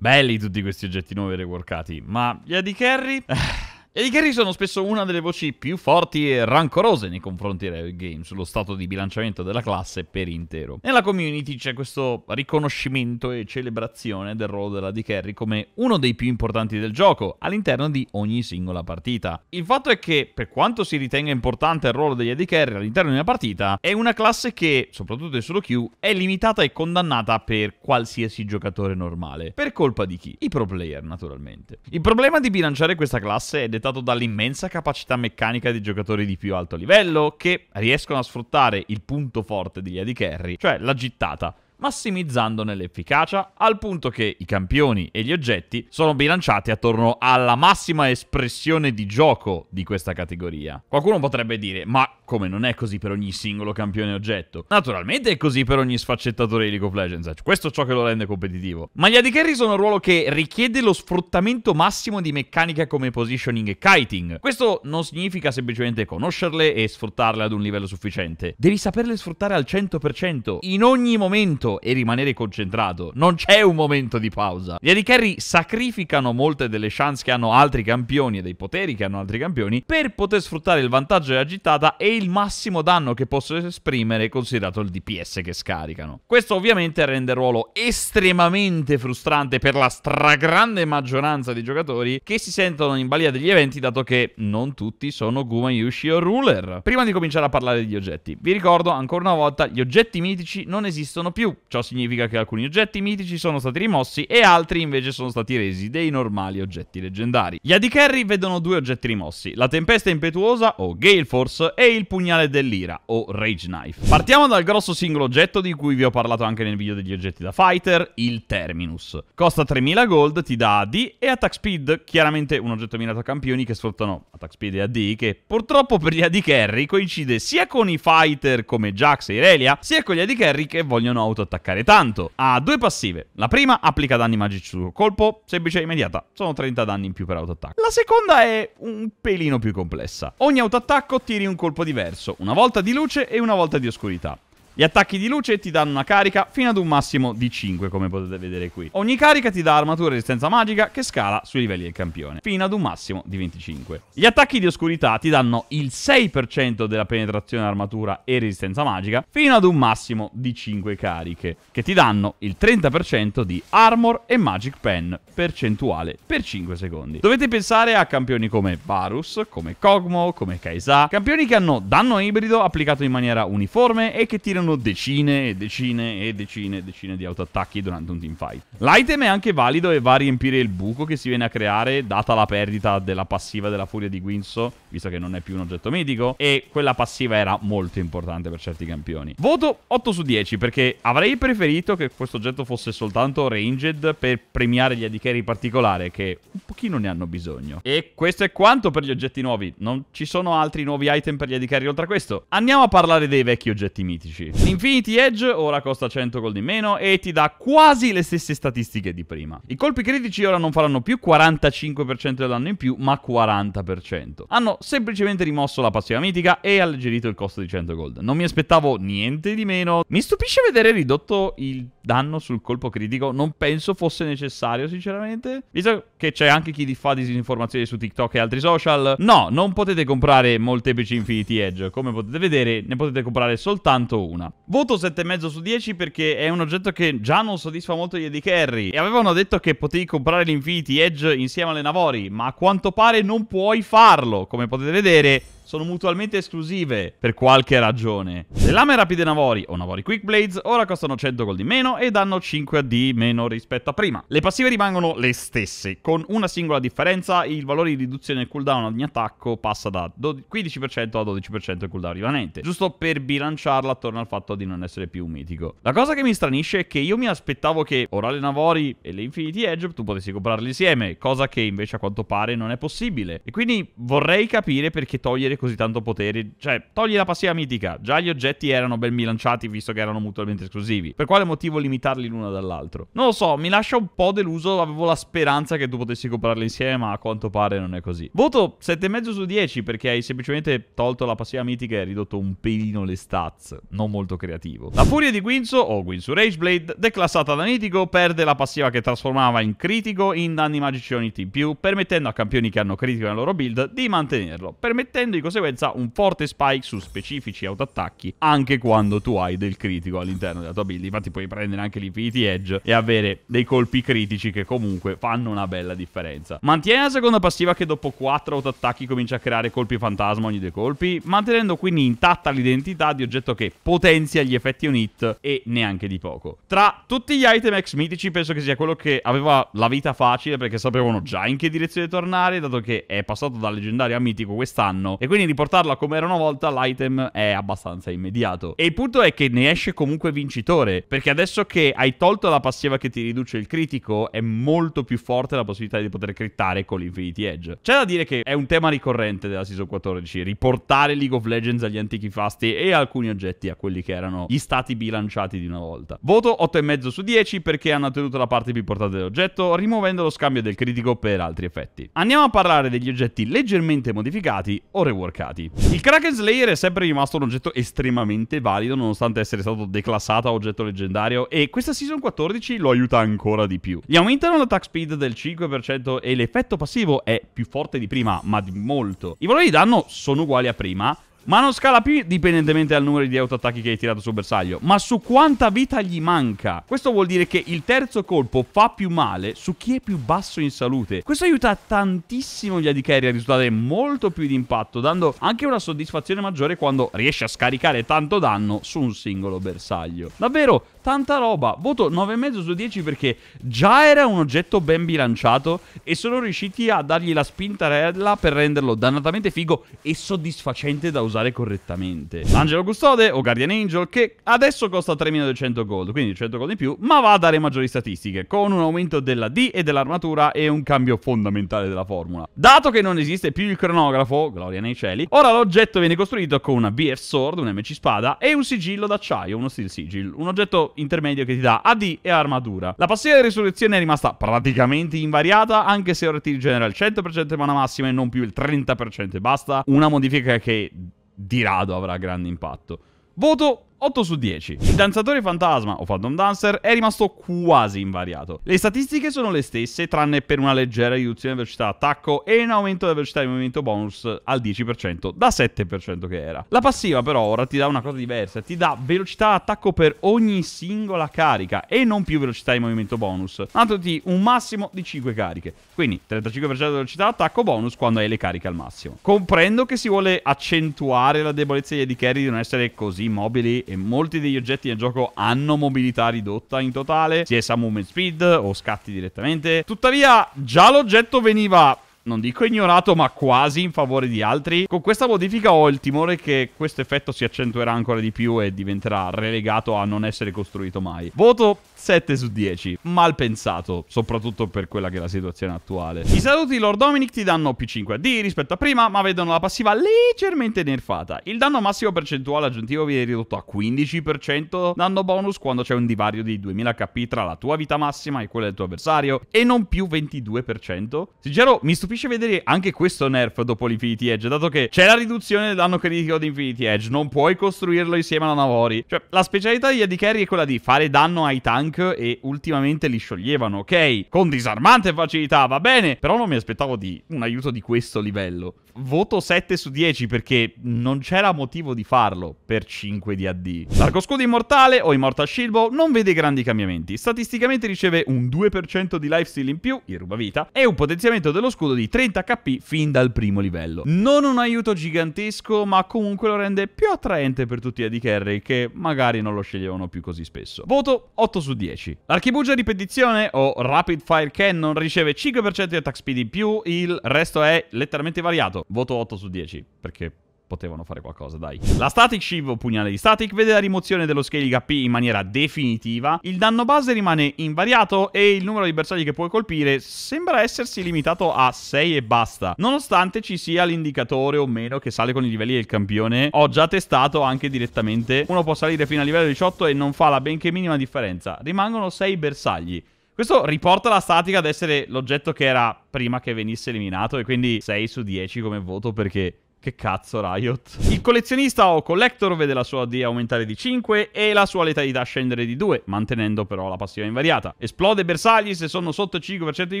Belli tutti questi oggetti nuovi reworkati, ma gli AD Carry... E i carry sono spesso una delle voci più forti e rancorose nei confronti del game sullo stato di bilanciamento della classe per intero. Nella community c'è questo riconoscimento e celebrazione del ruolo della D carry come uno dei più importanti del gioco all'interno di ogni singola partita. Il fatto è che, per quanto si ritenga importante il ruolo degli AD carry all'interno di una partita, è una classe che, soprattutto in solo queue, è limitata e condannata per qualsiasi giocatore normale. Per colpa di chi? I pro player, naturalmente. Il problema di bilanciare questa classe è dettato dettato dall'immensa capacità meccanica di giocatori di più alto livello che riescono a sfruttare il punto forte degli AD Carry, cioè la gittata massimizzandone l'efficacia, al punto che i campioni e gli oggetti sono bilanciati attorno alla massima espressione di gioco di questa categoria. Qualcuno potrebbe dire, ma come non è così per ogni singolo campione e oggetto? Naturalmente è così per ogni sfaccentatore di League of Legends, cioè, questo è ciò che lo rende competitivo. Ma gli AD Carry sono un ruolo che richiede lo sfruttamento massimo di meccaniche come positioning e kiting. Questo non significa semplicemente conoscerle e sfruttarle ad un livello sufficiente. Devi saperle sfruttare al 100%, in ogni momento momento e rimanere concentrato. Non c'è un momento di pausa. Gli AD Carry sacrificano molte delle chance che hanno altri campioni e dei poteri che hanno altri campioni per poter sfruttare il vantaggio della gittata e il massimo danno che possono esprimere considerato il DPS che scaricano. Questo ovviamente rende il ruolo estremamente frustrante per la stragrande maggioranza di giocatori che si sentono in balia degli eventi dato che non tutti sono Guma Yushi o Ruler. Prima di cominciare a parlare degli oggetti, vi ricordo ancora una volta gli oggetti mitici non esistono più. Ciò significa che alcuni oggetti mitici sono stati rimossi e altri invece sono stati resi dei normali oggetti leggendari. Gli AD Carry vedono due oggetti rimossi, la tempesta impetuosa o Gale Force e il pugnale dell'ira o Rage Knife. Partiamo dal grosso singolo oggetto di cui vi ho parlato anche nel video degli oggetti da fighter, il Terminus. Costa 3000 gold, ti dà AD e attack speed, chiaramente un oggetto mirato a campioni che sfruttano attack speed e AD che purtroppo per gli AD Carry coincide sia con i fighter come Jax e Irelia, sia con gli AD Carry che vogliono auto attaccare tanto. Ha due passive. La prima applica danni magici sul colpo, semplice e immediata. Sono 30 danni in più per autoattacco. La seconda è un pelino più complessa. Ogni autoattacco tiri un colpo diverso, una volta di luce e una volta di oscurità. Gli attacchi di luce ti danno una carica fino ad un massimo di 5, come potete vedere qui. Ogni carica ti dà armatura e resistenza magica che scala sui livelli del campione, fino ad un massimo di 25. Gli attacchi di oscurità ti danno il 6% della penetrazione armatura e resistenza magica, fino ad un massimo di 5 cariche, che ti danno il 30% di armor e magic pen percentuale per 5 secondi. Dovete pensare a campioni come Varus, come Kog'Maw, come Kaisa, campioni che hanno danno ibrido applicato in maniera uniforme e che tirano decine e decine e decine e decine di autoattacchi durante un teamfight. L'item è anche valido e va a riempire il buco che si viene a creare data la perdita della passiva della furia di Guinso, visto che non è più un oggetto medico, e quella passiva era molto importante per certi campioni. Voto 8 su 10 perché avrei preferito che questo oggetto fosse soltanto ranged per premiare gli AD carry particolare che un pochino ne hanno bisogno. E questo è quanto per gli oggetti nuovi. Non ci sono altri nuovi item per gli AD oltre a questo. Andiamo a parlare dei vecchi oggetti mitici. Infinity Edge ora costa 100 gold in meno e ti dà quasi le stesse statistiche di prima. I colpi critici ora non faranno più 45% del danno in più, ma 40%. Hanno semplicemente rimosso la passiva mitica e alleggerito il costo di 100 gold. Non mi aspettavo niente di meno. Mi stupisce vedere ridotto il danno sul colpo critico. Non penso fosse necessario, sinceramente. Visto che c'è anche chi fa disinformazioni su TikTok e altri social. No, non potete comprare molteplici Infinity Edge. Come potete vedere, ne potete comprare soltanto una. Voto 7,5 su 10 perché è un oggetto che già non soddisfa molto gli AD Carry. E avevano detto che potevi comprare l'Infinity Edge insieme alle Navori, ma a quanto pare non puoi farlo. Come potete vedere, sono mutualmente esclusive per qualche ragione. Le lame rapide Navori o Navori Quick Blades ora costano 100 gold in meno e danno 5 AD meno rispetto a prima. Le passive rimangono le stesse, con una singola differenza, il valore di riduzione del cooldown ogni attacco passa da 15% a 12% il cooldown rimanente, giusto per bilanciarla attorno al fatto di non essere più mitico. La cosa che mi stranisce è che io mi aspettavo che ora le Navori e le Infinity Edge tu potessi comprarle insieme, cosa che invece a quanto pare non è possibile. E quindi vorrei capire perché togliere così tanto potere. Cioè, togli la passiva mitica. Già gli oggetti erano ben bilanciati visto che erano mutualmente esclusivi. Per quale motivo limitarli l'uno dall'altro? Non lo so, mi lascia un po' deluso. Avevo la speranza che tu potessi comprarli insieme, ma a quanto pare non è così. Voto 7,5 su 10 perché hai semplicemente tolto la passiva mitica e ridotto un pelino le stats. Non molto creativo. La furia di Guinzo, o Guinzo Rageblade, declassata da mitico, perde la passiva che trasformava in critico in danni magici ogni in più, permettendo a campioni che hanno critico nella loro build di mantenerlo, permettendo di conseguenza un forte spike su specifici autoattacchi anche quando tu hai del critico all'interno della tua build. Infatti puoi prendere anche l'Infinity Edge e avere dei colpi critici che comunque fanno una bella differenza. Mantiene la seconda passiva che dopo 4 autoattacchi comincia a creare colpi fantasma ogni due colpi, mantenendo quindi intatta l'identità di oggetto che potenzia gli effetti on hit e neanche di poco. Tra tutti gli item ex mitici penso che sia quello che aveva la vita facile perché sapevano già in che direzione tornare, dato che è passato da leggendario a mitico quest'anno e quindi riportarlo a come era una volta l'item è abbastanza immediato. E il punto è che ne esce comunque vincitore, perché adesso che hai tolto la passiva che ti riduce il critico è molto più forte la possibilità di poter crittare con l'Infinity Edge. C'è da dire che è un tema ricorrente della Season 14, riportare League of Legends agli antichi fasti e alcuni oggetti a quelli che erano gli stati bilanciati di una volta. Voto 8,5 su 10 perché hanno tenuto la parte più importante dell'oggetto, rimuovendo lo scambio del critico per altri effetti. Andiamo a parlare degli oggetti leggermente modificati o reworkati. Il Kraken Slayer è sempre rimasto un oggetto estremamente valido nonostante essere stato declassato a oggetto leggendario e questa Season 14 lo aiuta ancora di più. Gli aumentano l'attack speed del 5% e l'effetto passivo è più forte di prima, ma di molto. I valori di danno sono uguali a prima, ma non scala più dipendentemente dal numero di autoattacchi che hai tirato sul bersaglio, ma su quanta vita gli manca. Questo vuol dire che il terzo colpo fa più male su chi è più basso in salute. Questo aiuta tantissimo gli AD a risultare molto più di impatto, dando anche una soddisfazione maggiore quando riesce a scaricare tanto danno su un singolo bersaglio. Davvero, tanta roba. Voto 9,5 su 10 perché già era un oggetto ben bilanciato e sono riusciti a dargli la spintarella per renderlo dannatamente figo e soddisfacente da usare correttamente. Angelo Custode o Guardian Angel che adesso costa 3200 gold, quindi 100 gold in più, ma va a dare maggiori statistiche con un aumento della D e dell'armatura e un cambio fondamentale della formula. Dato che non esiste più il cronografo, gloria nei cieli, ora l'oggetto viene costruito con una BF Sword, un MC Spada e un sigillo d'acciaio, uno Steel Sigil, un oggetto intermedio che ti dà AD e armatura. La passiva di risurrezione è rimasta praticamente invariata, anche se ora ti rigenera il 100% di mana massima e non più il 30% e basta. Una modifica che di rado avrà grande impatto. Voto 8 su 10. Il danzatore fantasma o Phantom Dancer è rimasto quasi invariato. Le statistiche sono le stesse, tranne per una leggera riduzione di velocità d'attacco e un aumento della velocità di movimento bonus al 10% da 7% che era. La passiva però ora ti dà una cosa diversa, ti dà velocità d'attacco per ogni singola carica e non più velocità di movimento bonus, dandoti un massimo di 5 cariche. Quindi 35% di velocità d'attacco bonus quando hai le cariche al massimo. Comprendo che si vuole accentuare la debolezza degli carry di non essere così mobili e molti degli oggetti nel gioco hanno mobilità ridotta in totale, sia movement speed o scatti direttamente. Tuttavia, già l'oggetto veniva non dico ignorato, ma quasi in favore di altri. Con questa modifica ho il timore che questo effetto si accentuerà ancora di più e diventerà relegato a non essere costruito mai. Voto 7 su 10. Mal pensato, soprattutto per quella che è la situazione attuale. I saluti Lord Dominic ti danno più 5 AD rispetto a prima, ma vedono la passiva leggermente nerfata. Il danno massimo percentuale aggiuntivo viene ridotto a 15% danno bonus quando c'è un divario di 2000 HP tra la tua vita massima e quella del tuo avversario, e non più 22%. Sincero, mi stupisce vedere anche questo nerf dopo l'Infinity Edge, dato che c'è la riduzione del danno critico di Infinity Edge, non puoi costruirlo insieme alla Navori. Cioè, la specialità di AD Carry è quella di fare danno ai tank e ultimamente li scioglievano, ok? Con disarmante facilità, va bene, però non mi aspettavo di un aiuto di questo livello. Voto 7 su 10 perché non c'era motivo di farlo per 5 di AD. L'arco scudo immortale o Immortal Shieldbow non vede grandi cambiamenti. Statisticamente riceve un 2% di lifesteal in più, il rubavita, e un potenziamento dello scudo di 30 HP fin dal primo livello. Non un aiuto gigantesco, ma comunque lo rende più attraente per tutti gli AD carry che magari non lo sceglievano più così spesso. Voto 8 su 10. L'archibugia ripetizione o Rapid Fire Cannon riceve 5% di attack speed in più, il resto è letteralmente variato. Voto 8 su 10, perché potevano fare qualcosa, dai. La Static Shiv o pugnale di Static vede la rimozione dello scaling HP in maniera definitiva, il danno base rimane invariato e il numero di bersagli che puoi colpire sembra essersi limitato a 6 e basta. Nonostante ci sia l'indicatore o meno che sale con i livelli del campione, ho già testato anche direttamente. Uno può salire fino a livello 18 e non fa la benché minima differenza. Rimangono 6 bersagli. Questo riporta la statica ad essere l'oggetto che era prima che venisse eliminato e quindi 6 su 10 come voto perché che cazzo, Riot? Il collezionista o collector vede la sua D aumentare di 5 e la sua letalità scendere di 2, mantenendo però la passiva invariata. Esplode bersagli se sono sotto il 5% di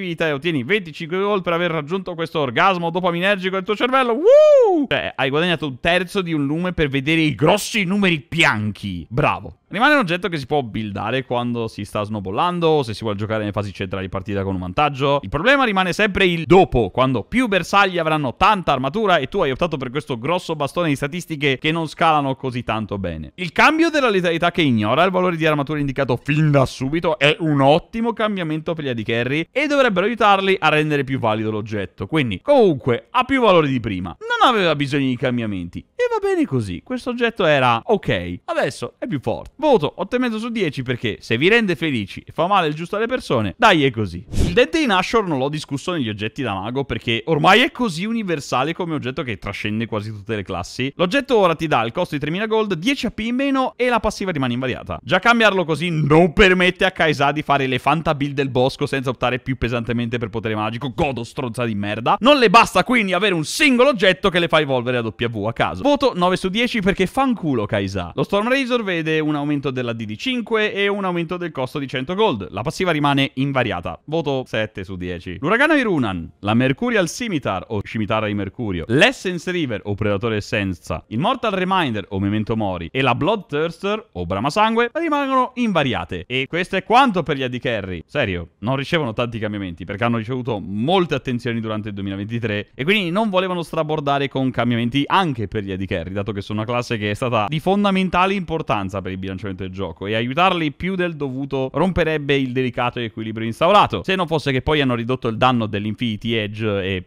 vita e ottieni 25 gol per aver raggiunto questo orgasmo dopaminergico del tuo cervello. Woo! Cioè, hai guadagnato un terzo di un lume per vedere i grossi numeri bianchi. Bravo. Rimane un oggetto che si può buildare quando si sta snowballando o se si vuole giocare nelle fasi centrali di partita con un vantaggio. Il problema rimane sempre il dopo, quando più bersagli avranno tanta armatura e tu hai optato per questo grosso bastone di statistiche che non scalano così tanto bene. Il cambio della letalità che ignora il valore di armatura indicato fin da subito è un ottimo cambiamento per gli AD Carry e dovrebbero aiutarli a rendere più valido l'oggetto. Quindi, comunque, ha più valore di prima. Non aveva bisogno di cambiamenti. E va bene così. Questo oggetto era ok. Adesso è più forte. Voto 8,5 su 10 perché se vi rende felici e fa male il giusto alle persone, dai è così. Il Dead Day Nashor non l'ho discusso negli oggetti da mago perché ormai è così universale come oggetto che trascende quasi tutte le classi. L'oggetto ora ti dà il costo di 3000 gold, 10 AP in meno e la passiva rimane invariata. Già cambiarlo così non permette a Kaisa di fare le fanta build del bosco senza optare più pesantemente per potere magico. Godo stronza di merda. Non le basta quindi avere un singolo oggetto che le fa evolvere a W a caso. Voto 9 su 10 perché fanculo Kaisa. Lo Storm Razor vede un aumento della D di 5 e un aumento del costo di 100 gold. La passiva rimane invariata. Voto 7 su 10. L'uragano Irunan, la Mercurial Scimitar o Scimitarra di Mercurio, l'Essence River o Predatore Essenza, il Mortal Reminder o Memento Mori e la Bloodthirster o Bramasangue rimangono invariate. E questo è quanto per gli AD Carry. Serio, non ricevono tanti cambiamenti perché hanno ricevuto molte attenzioni durante il 2023 e quindi non volevano strabordare con cambiamenti anche per gli AD Carry, dato che sono una classe che è stata di fondamentale importanza per il bilanciamento del gioco e aiutarli più del dovuto romperebbe il delicato equilibrio instaurato. Se non fosse che poi hanno ridotto il danno dell'Infinity Edge e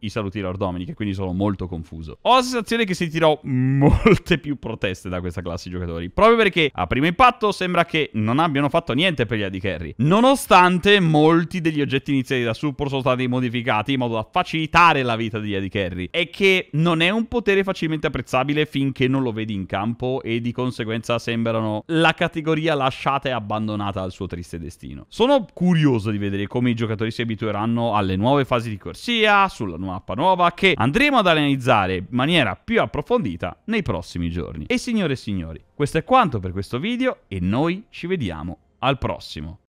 i saluti Lord Dominic e quindi sono molto confuso. Ho la sensazione che sentirò molte più proteste da questa classe di giocatori, proprio perché a primo impatto sembra che non abbiano fatto niente per gli AD Carry, nonostante molti degli oggetti iniziali da support sono stati modificati in modo da facilitare la vita degli AD Carry e che non è un potere facilmente apprezzabile finché non lo vedi in campo e di conseguenza sembrano la categoria lasciata e abbandonata al suo triste destino. Sono curioso di vedere come i giocatori si abitueranno alle nuove fasi di corsia, su sulla mappa nuova che andremo ad analizzare in maniera più approfondita nei prossimi giorni. E signore e signori, questo è quanto per questo video e noi ci vediamo al prossimo.